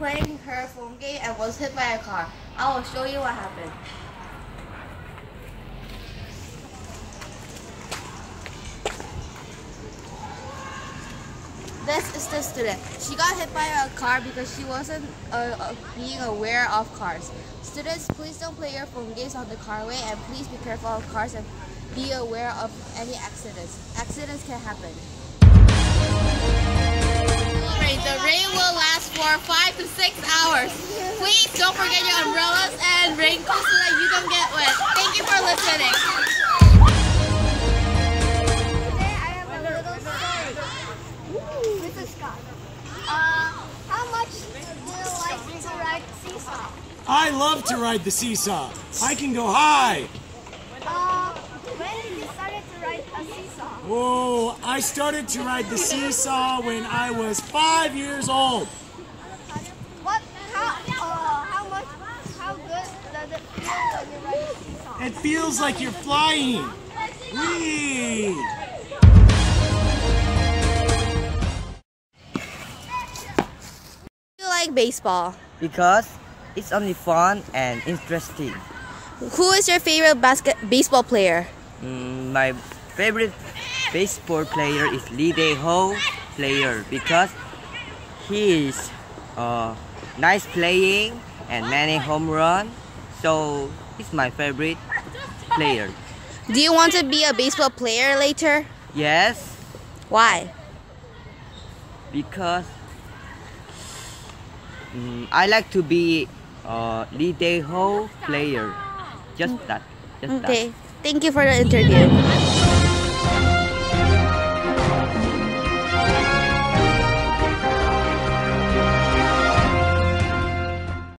and was hit by a car. I will show you what happened. This is the student. She got hit by a car because she wasn't uh, uh, being aware of cars. Students, please don't play your phone games on the carway and please be careful of cars and be aware of any accidents. Accidents can happen. For five to six hours. Please don't forget your umbrellas and raincoats so that you don't get wet. Thank you for listening. Today I have a little is Scott. Uh, how much do you like to ride seesaw? I love to ride the seesaw. I can go high. Uh, when did you start to ride a seesaw? Oh, I started to ride the seesaw when I was five years old. What? How? Uh, how much? How good does it feel when you ride a seesaw? It feels like you're flying. Whee! You like baseball? because it's only fun and interesting. Who is your favorite basket baseball player? Mm, my favorite baseball player is Lee Dae Ho player because he is uh, nice playing and many home run. So he's my favorite player. Do you want to be a baseball player later? Yes, Why? because mm, I like to be a Lee Dae Ho player. Just that. Just that. Okay. Thank you for the interview.